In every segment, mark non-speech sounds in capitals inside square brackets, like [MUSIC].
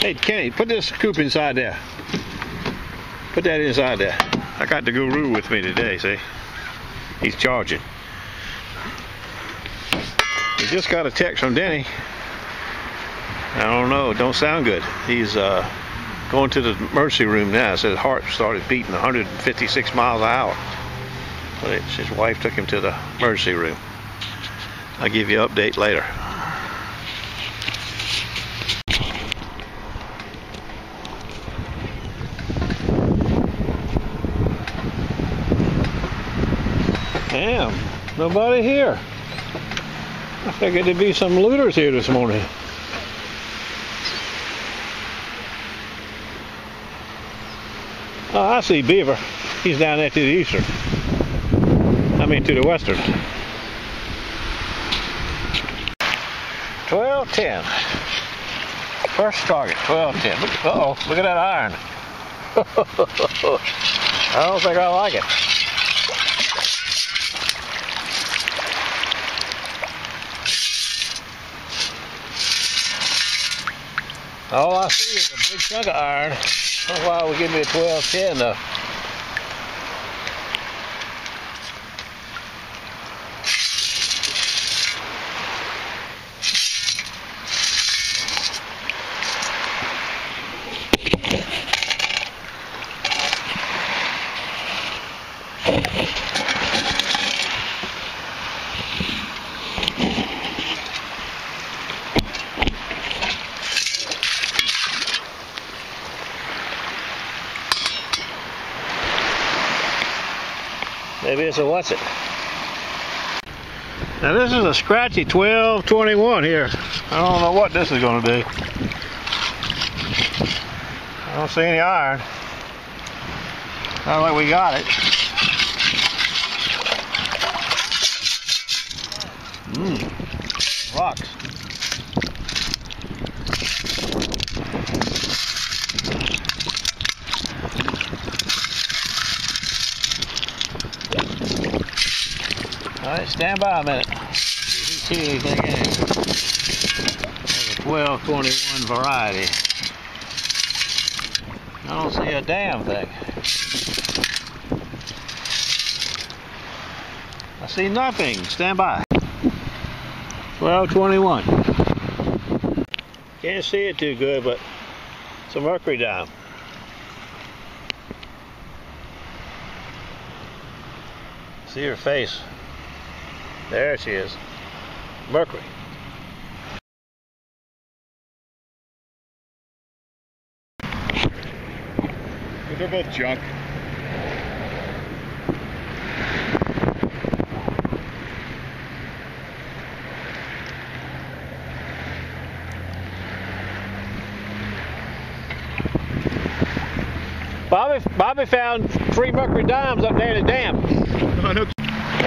Hey, Kenny, put this scoop inside there. Put that inside there. I got the guru with me today, see? He's charging. We just got a text from Denny. I don't know, don't sound good. He's uh, going to the emergency room now. His heart started beating 156 miles an hour. But it's, his wife took him to the emergency room. I'll give you an update later. Damn, nobody here. I figured there'd be some looters here this morning. Oh, I see Beaver. He's down there to the eastern. I mean to the western. 1210. First target, 1210. Look, uh-oh, look at that iron. [LAUGHS] I don't think I like it. All I see is a big chunk of iron. That's why would give me a 1210 though. Maybe it's a what's it. Now this is a scratchy 1221 here. I don't know what this is going to be. I don't see any iron. Not like we got it. Mmm, rocks. All right, stand by a minute. See anything in it. There's a 1221 variety. I don't see a damn thing. I see nothing. Stand by. 1221. Can't see it too good, but it's a mercury dime. See her face. There she is. Mercury. They're both junk. Bobby, Bobby found three mercury dimes up there in the dam. [LAUGHS]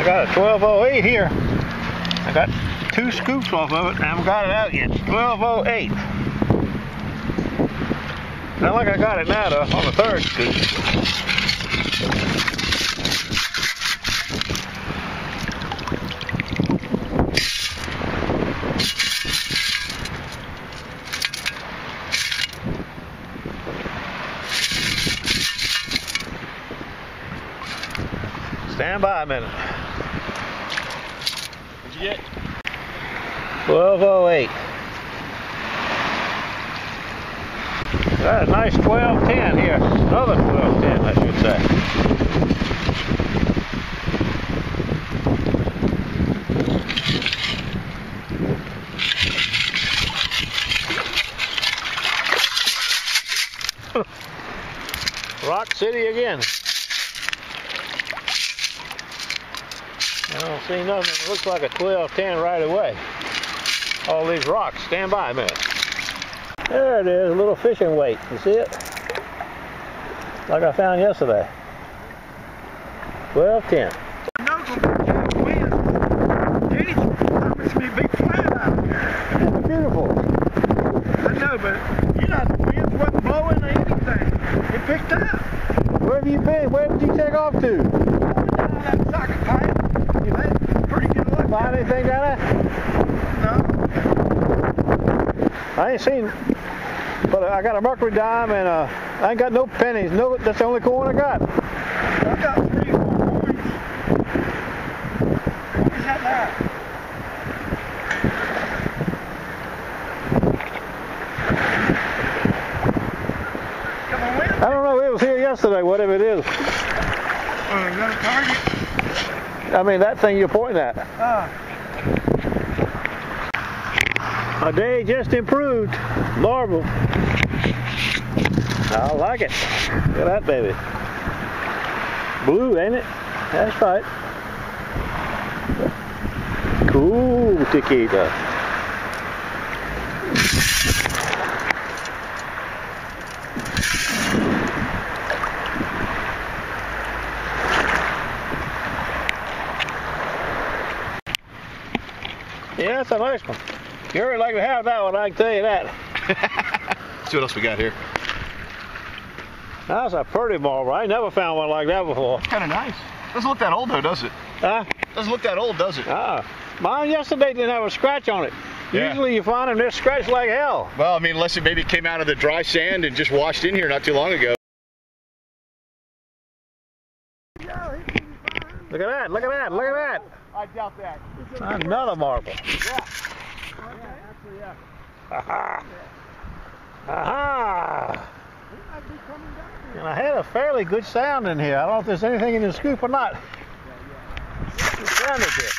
I got a 1208 here. I got two scoops off of it. and I haven't got it out yet. 1208. Not like I got it now though, on the third scoop. Stand by a minute. Get? 1208. Got a nice 1210 here. Another 1210, I should say. [LAUGHS] Rock City again. I don't see nothing. It looks like a 1210 right away. All these rocks. Stand by a minute. There it is, a little fishing weight. You see it? Like I found yesterday. 1210. Beautiful. I know, but you know, the winds wasn't blowing or anything. It picked up. Where have you been? Where did you take off to? Down that socket pipe. You had pretty good luck. Find anything down there? No. I ain't seen but I got a mercury dime and uh, I ain't got no pennies. No, that's the only coin I got. I got three four coins. What is that? Come on, wait. I don't know. It was here yesterday. Whatever it is. Oh, you got a target? I mean that thing you're pointing at. Ah, My day just improved. Marvel. I like it. Look at that baby. Blue, ain't it? That's right. Cool, Chiquita. Yeah, that's a nice one. You're like to have that one, I can tell you that. [LAUGHS] See what else we got here. That's a pretty marble. I never found one like that before. Kind of nice. Doesn't look that old though, does it? Huh? Doesn't look that old, does it? Ah, mine yesterday didn't have a scratch on it. Yeah. Usually you find them, they're scratched like hell. Well, I mean, unless it maybe came out of the dry sand and just washed in here not too long ago. yeah, he can be fine. Look at that, look at that, look at I doubt that. Another marble. Yeah, actually, yeah. Aha. Aha. He might be coming down here. And I had a fairly good sound in here. I don't know if there's anything in the scoop or not. Good sounded good.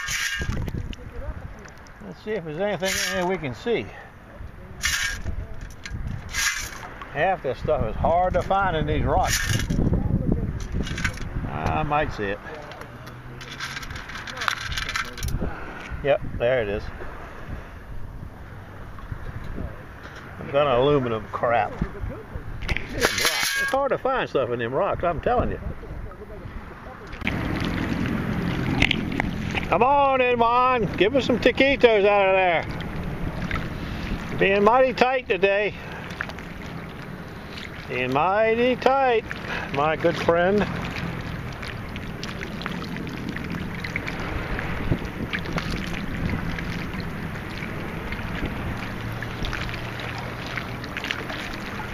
Let's see if there's anything in here we can see. Half this stuff is hard to find in these rocks. I might see it. Yep, there it is. I've got an aluminum crap. It's hard to find stuff in them rocks, I'm telling you. Come on, Edmond. Give us some taquitos out of there. Being mighty tight today. Being mighty tight, my good friend.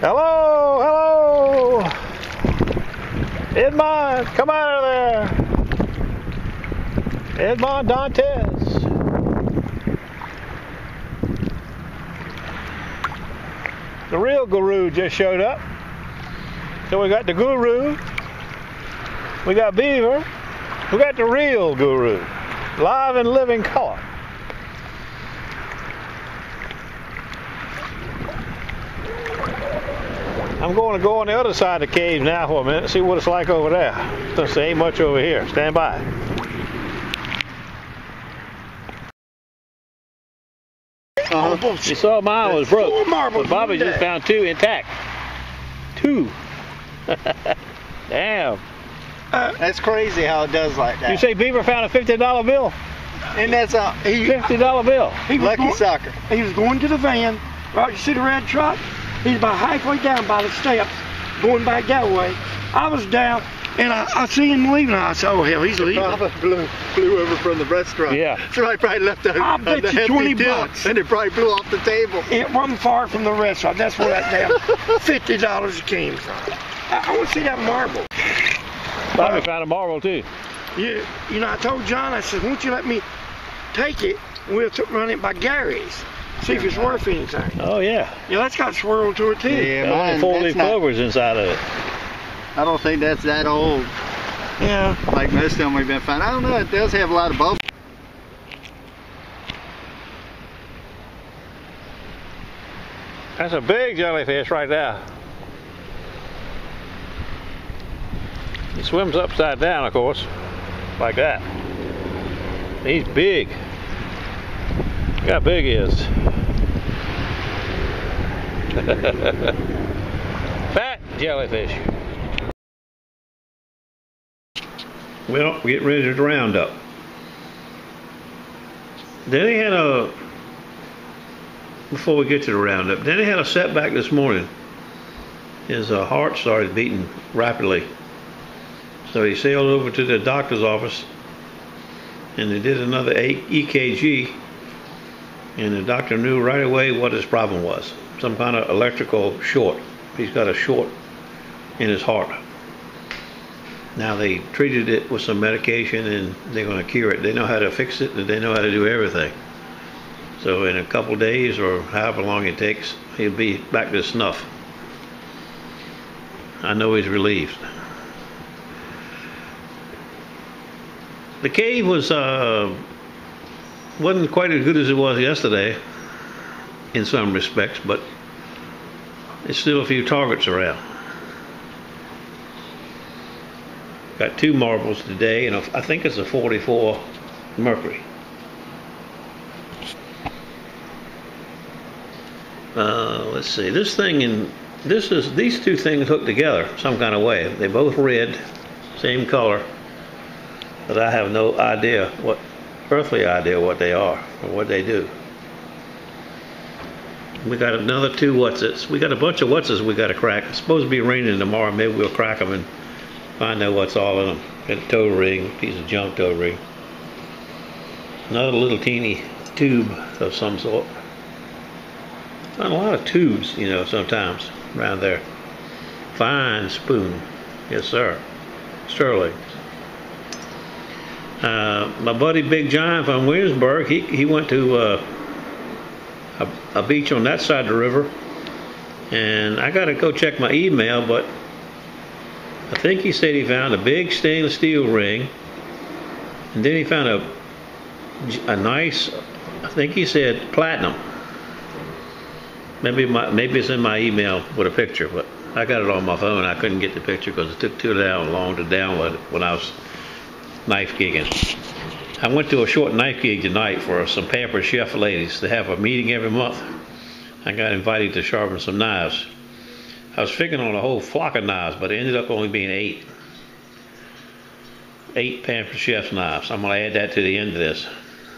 Hello, hello. Edmond, come out of there. Edmond Dantes. The real guru just showed up. So we got the guru, we got Beaver, we got the real guru, live and living color. I'm going to go on the other side of the cave now for a minute, see what it's like over there. Since there ain't much over here. Stand by. Oh, You bullshit. saw mine was broke. Four marbles But Bobby in there. just found two intact. Two. [LAUGHS] Damn. Uh, that's crazy how it does like that. You say Beaver found a fifty dollar bill? and that's a He, Fifty dollar bill. he, was lucky going, sucker. he was going to the van. Right, you see the red truck? He's about halfway down by the steps, going back that way. I was down, and I, I see him leaving. I said, oh, hell, he's leaving. Probably blew, flew over from the restaurant. Yeah. [LAUGHS] So I probably left a, I uh, bet a you 20 tip, bucks. and it probably blew off the table. It wasn't far from the restaurant. That's where that damn [LAUGHS] fifty dollars came from. I, I want to see that marble. Bobby found a marble too. You, you know, I told John, I said, won't you let me take it? We'll t- run it by Gary's, see if it's worth anything. Oh yeah. Yeah, that's got swirl to it too. Yeah, Got only mine, four leaf clovers inside of it. I don't think that's that old. Yeah. Like most of them we've been finding. I don't know. It does have a lot of bubbles. That's a big jellyfish right there. He swims upside down, of course, like that. He's big. Look how big he is. [LAUGHS] Fat jellyfish. Well, we get ready to round up. Then he had a before we get to the roundup. Then he had a setback this morning. His uh, heart started beating rapidly. So he sailed over to the doctor's office and they did another EKG And the doctor knew right away what his problem was. Some kind of electrical short. He's got a short in his heart. Now they treated it with some medication and they're going to cure it. They know how to fix it and they know how to do everything. So in a couple days or however long it takes, he'll be back to snuff. I know he's relieved. The cave was uh, wasn't quite as good as it was yesterday in some respects, but there's still a few targets around. Got two marbles today, and I think it's a 44 Mercury. Uh, let's see. This thing in this is these two things hooked together some kind of way. They both red, same color, but I have no idea what earthly idea what they are or what they do. We got another two whatsits. We got a bunch of whatses we got to crack. It's supposed to be raining tomorrow. Maybe we'll crack them and find out what's all in them. Got a toe ring, piece of junk toe ring. Another little teeny tube of some sort. Found a lot of tubes, you know, sometimes around there. Fine spoon. Yes, sir. Sterling. Uh, my buddy Big John from Williamsburg, he, he went to uh, a, a beach on that side of the river. And I got to go check my email, but I think he said he found a big stainless steel ring. And then he found a, a nice, I think he said platinum. Maybe my, maybe it's in my email with a picture, but I got it on my phone. I couldn't get the picture because it took too long to download it when I was knife gigging. I went to a short knife gig tonight for some pampered chef ladies. They have a meeting every month. I got invited to sharpen some knives. I was figuring on a whole flock of knives, but it ended up only being eight. Eight pampered chef's knives. I'm going to add that to the end of this.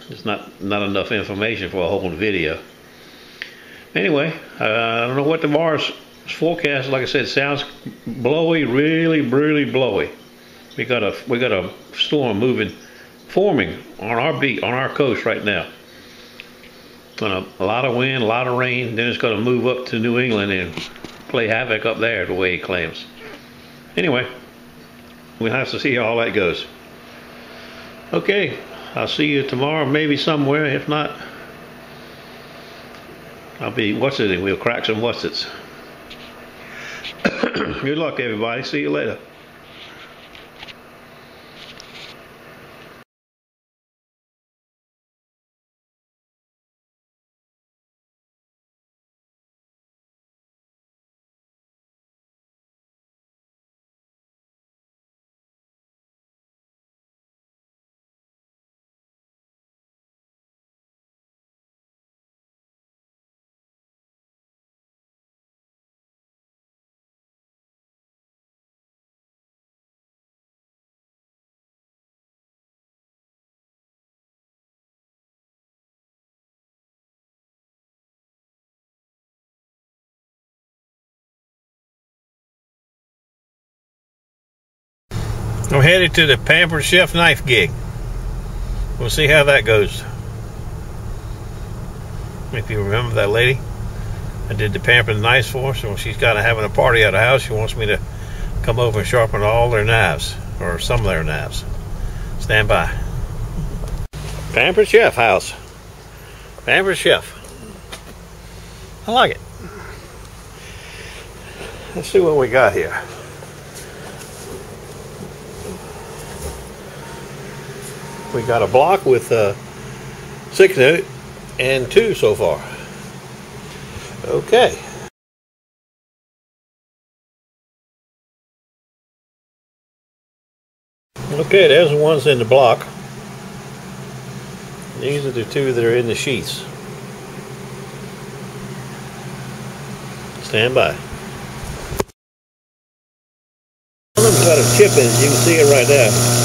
It's not not enough information for a whole video. Anyway, uh, I don't know what tomorrow's forecast. Like I said, sounds blowy, really, really blowy. We got a we got a storm moving, forming on our beat on our coast right now. Gonna a lot of wind, a lot of rain. Then it's gonna move up to New England and play havoc up there, the way he claims. Anyway, we'll have to see how all that goes. Okay, I'll see you tomorrow, maybe somewhere. If not, I'll be what's it? We'll crack some what's. [COUGHS] Good luck, everybody. See you later. I'm headed to the Pampered Chef knife gig. We'll see how that goes. If you remember that lady, I did the Pampered knives for, so she's got to having a party at the house. She wants me to come over and sharpen all their knives, or some of their knives. Stand by. Pampered Chef house. Pampered Chef. I like it. Let's see what we got here. We got a block with uh, six in it and two so far. Okay. Okay, there's the ones in the block. These are the two that are in the sheaths. Stand by. One of them's got a chip in it, you can see it right there.